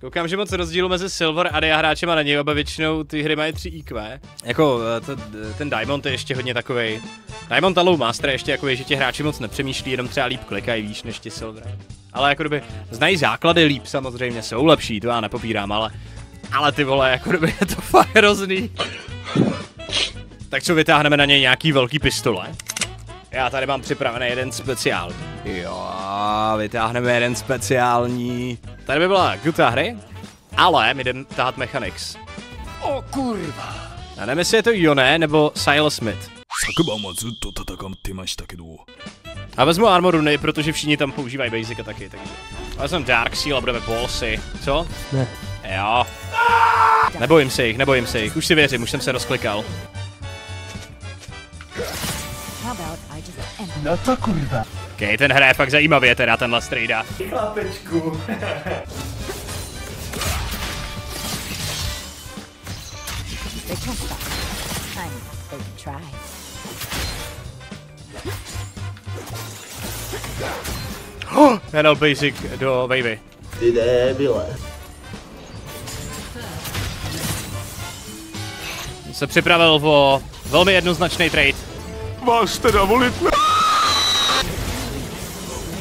Koukám, že moc rozdílu mezi Silver a Dia hráčema není, oba většinou ty hry mají 3 IQ. Jako eh, to, ten Diamond je ještě hodně takový. Diamond a Low Master je ještě takový, že ti hráči moc nepřemýšlí, jenom třeba líp klikají, víš, než ti Silver. Ale jako kdyby znají základy líp samozřejmě, jsou lepší, to já nepopírám, ale ale ty vole, jako kdyby je to fakt hrozný. Tak co vytáhneme na něj nějaký velký pistole? Já tady mám připravený jeden speciální. Jo, vytáhneme jeden speciální. Tady by byla Guta hry, ale my jdem tahat Mechanics. O kurva. Já nevím, jestli je to Joné nebo Silas Smith. A vezmu armoru nej, protože všichni tam používají basic a taky, takže. Ale Dark Seal a budeme bossy, co? Ne. Jo. Nebojím se jich, nebojím se jich, už si věřím, už jsem se rozklikal. No to kurva. OK, ten hraje fakt zajímavě teda, tenhle strejda. Chlapečku. They can't stop. I mean, they can try. Já dal basic do Wavy. Ty débile. Se připravil o velmi jednoznačný trade. Vás teda volit ne...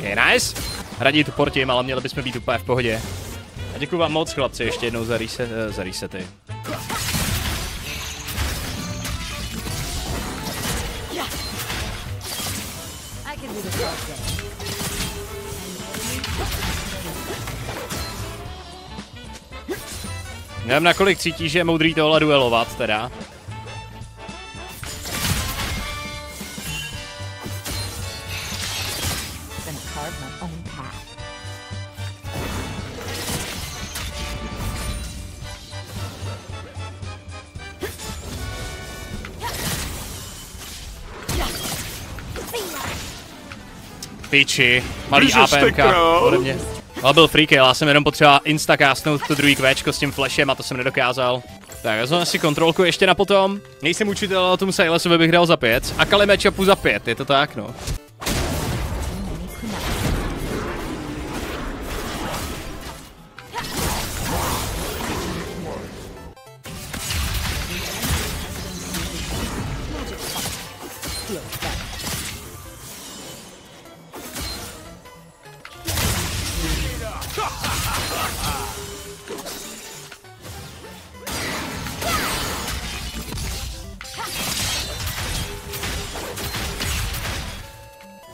Je nice. Hradí tu portím, ale měli bychom být úplně v pohodě. A děkuji vám moc, chlapci, ještě jednou za, reset, eh, za resety. Nevím, nakolik cítíš, že je moudrý tohle duelovat, teda. Piči, malý APMK ode mě. Ale byl free kill, já jsem jenom potřeba instakásnout to druhý kvéčko s tím flashem a to jsem nedokázal. Tak, vezmeme si kontrolku ještě na potom. Nejsem učitel, ale tomu Silasovi bych dal za pět. A Kali matchupu za pět, je to tak, no.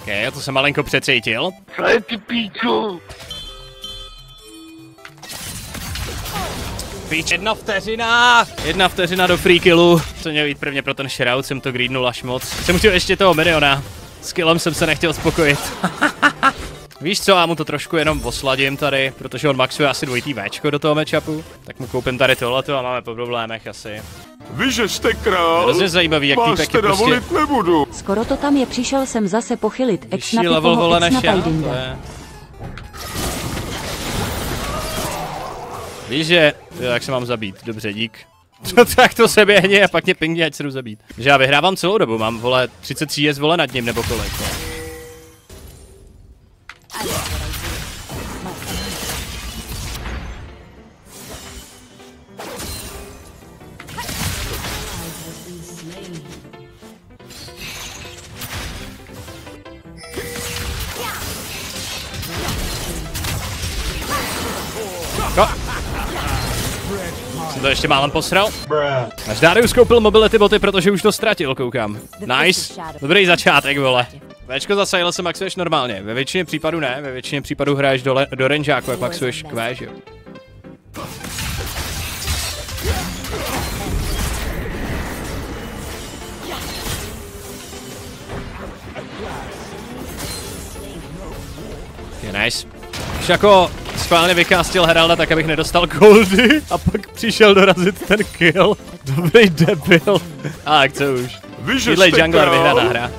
Ok, já to jsem malinko přecítil. Co je ty píču? Píč, jedna vteřina! Jedna vteřina do free killu. Co měl být prvně pro ten shroud, jsem to greednul až moc. Jsem chtěl ještě toho miniona. S killem jsem se nechtěl spokojit. Víš co, já mu to trošku jenom osladím tady, protože on maxuje asi dvojitý Včko do toho matchupu. Tak mu koupím tady tohleto a máme po problémech asi. Vy, že jste král, Hrozně zajímavý, jak vás týpek je teda prostě volit nebudu. Skoro to tam je, přišel jsem zase pochylit. Ex na vyšší level vole než já. To pajdinda. je... Víš, že... Jo, jak se mám zabít? Dobře, dík. Tak to se běhně a pak mě pingni, ať se jdu zabít. Že já vyhrávám celou dobu, mám vole 33 je vole nad ním nebo kolik. No. No. Jsem to ještě málem posral. Až Darius koupil mobility boty, protože už to ztratil, koukám. Nice. Dobrý začátek, vole. Včko za Silas maxuješ normálně. Ve většině případů ne, ve většině případů hraješ do, le- do rangeáku, jak maxuješ Q, že jo. Je nice. Jako schválně vykástil Heralda tak, abych nedostal goldy a pak přišel dorazit ten kill. Dobrý debil. A tak co už. Vy, že Tyhle jste jungler vyhraná hra.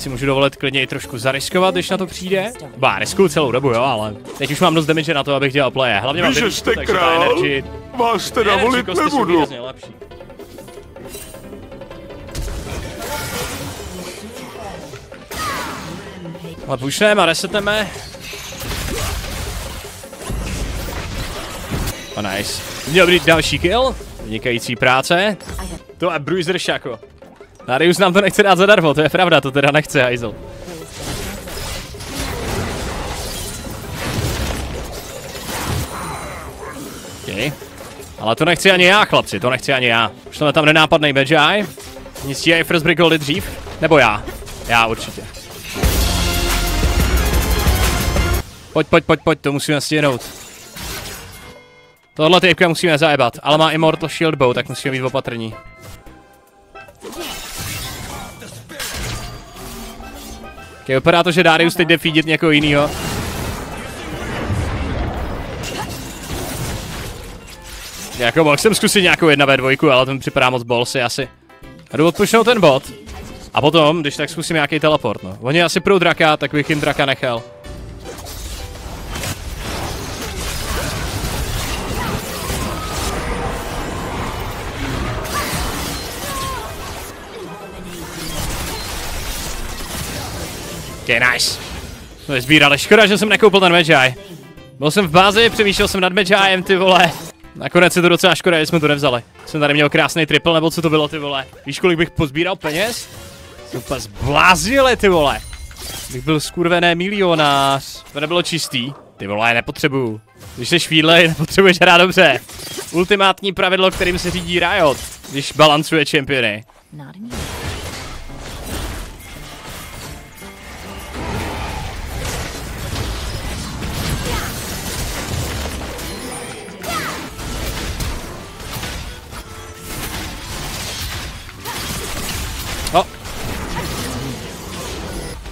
Si můžu dovolit klidně i trošku zariskovat, když na to přijde. Bá, riskuju celou dobu, jo, ale teď už mám dost damage na to, abych dělal playe. Hlavně mám damage, jste takže ta král, energy, vás teda energy volit nebudu. Ale pušneme a resetneme. A nice. Měl být další kill. Vynikající práce. To je Bruiser Shaco. Darius nám to nechce dát zadarmo, to je pravda, to teda nechce, hajzl. Okay. Ale to nechci ani já, chlapci, to nechci ani já. Šleme tam nenápadnej Magi. Nic stíhají First Break Goldy dřív? Nebo já? Já určitě. Pojď, pojď, pojď, pojď, to musíme stihnout. Tohle typka musíme zajebat, ale má Immortal Shield Bow, tak musíme být opatrní. Okay, vypadá to, že Darius teď jde feedit někoho jinýho. Jako mohl jsem zkusit nějakou jedna ve dvojku, ale to mi připadá moc bolsy asi. A jdu odpušnout ten bot. A potom, když tak zkusím nějaký teleport, no. Oni asi pro draka, tak bych jim draka nechal. Okay, nice. To je sbírali. Škoda, že jsem nekoupil ten Magi. Byl jsem v bázi, přemýšlel jsem nad Magiem, ty vole. Nakonec je to docela škoda, že jsme to nevzali. Jsem tady měl krásný triple, nebo co to bylo, ty vole. Víš, kolik bych pozbíral peněz? Jsem úplně zbláznili, ty vole. Bych byl skurvené milionář. To nebylo čistý. Ty vole, nepotřebuju. Když jsi švídlej, nepotřebuješ hrát dobře. Ultimátní pravidlo, kterým se řídí Riot, když balancuje čempiony. No.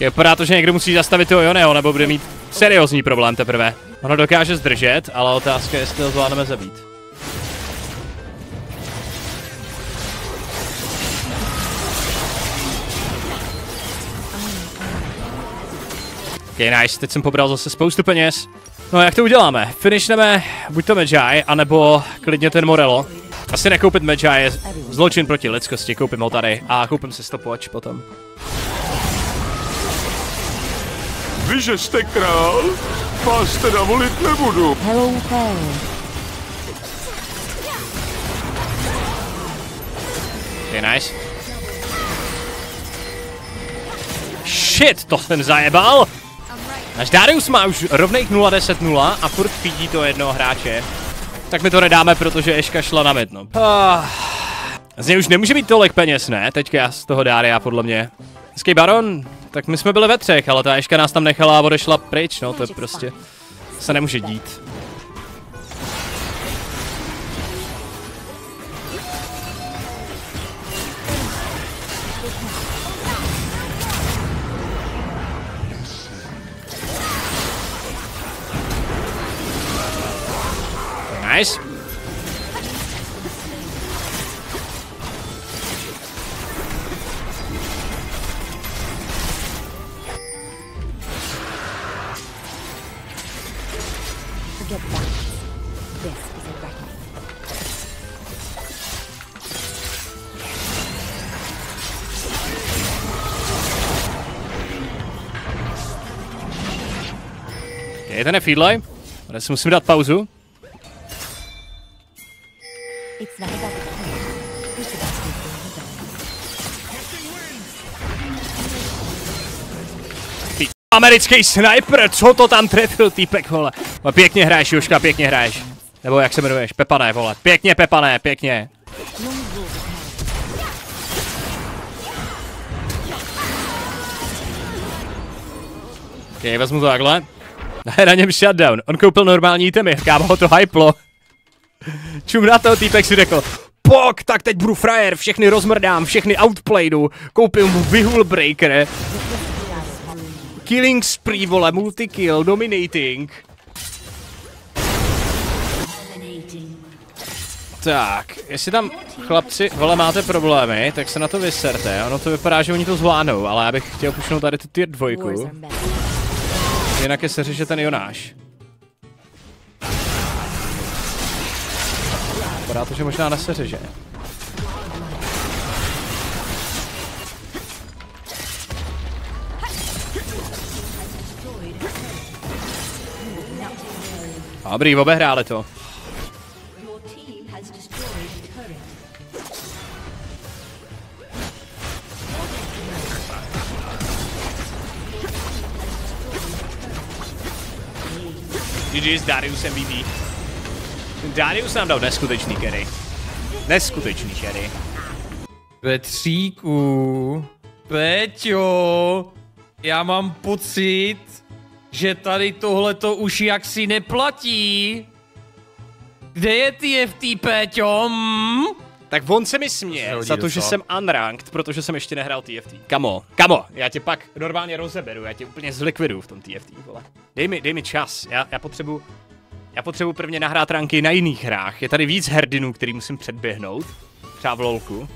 Vypadá to, že někdo musí zastavit toho Joneho, nebo bude mít seriózní problém teprve. Ono dokáže zdržet, ale otázka je, jestli ho zvládneme zabít. Ok, nice, teď jsem pobral zase spoustu peněz. No jak to uděláme? Finishneme buď to Magi, anebo klidně ten Morello. Asi nekoupit Magi je zločin proti lidskosti, koupím ho tady a koupím si stopwatch potom. Vy, že jste král, vás teda volit nebudu. Hello. Je nice. Shit, to jsem zajebal! Náš Darius má už rovných 0-10-0 a furt feedí to jednoho hráče. Tak my to nedáme, protože Eška šla na mid, no. Ah. Z něj už nemůže být tolik peněz, ne? Teďka z toho Daria, podle mě. Hezký baron, tak my jsme byli ve třech, ale ta Eška nás tam nechala a odešla pryč, no to je prostě... se nemůže dít. Nice. Forget that. This is a reckoning. Je ten feedlay. Tady si musím dát pauzu. It's not about the kill. It's about taking the dome. Americký sniper, co to tam trefil, týpek, vole. No, pěkně hraješ, Joška, pěkně hraješ. Nebo jak se jmenuješ, Pepané, vole. Pěkně, Pepané, pěkně. Ok, vezmu to takhle. Na něm shutdown. On koupil normální itemy, kámo ho to hyplo. Čum na to, týpek si řekl, pok, tak teď budu frajer, všechny rozmrdám, všechny outplaydu, koupím mu Vihul Breaker, Killing spree, vole, multikill, dominating. Tak, jestli tam chlapci, vole, máte problémy, tak se na to vyserte. Ono to vypadá, že oni to zvládnou, ale já bych chtěl pušnout tady tu tier dvojku. Jinak je se řeší ten Jonáš. Vypadá to, že možná neseřeže. Dobrý, obehráli to. GG s Dariusem BB. Ten Darius nám dal neskutečný carry. Neskutečný carry. Petříku, Peťo, já mám pocit, že tady tohleto už jaksi neplatí. Kde je TFT, Péťo? Mm? Tak on se mi směje za to, že jsem unranked, protože jsem ještě nehrál TFT. Kamo, kamo, já tě pak normálně rozeberu, já tě úplně zlikviduju v tom TFT, vole. Dej mi, dej mi čas, já, já potřebuji já potřebuji prvně nahrát ranky na jiných hrách. Je tady víc herdinů, který musím předběhnout. Třeba v lolku.